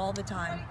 all the time.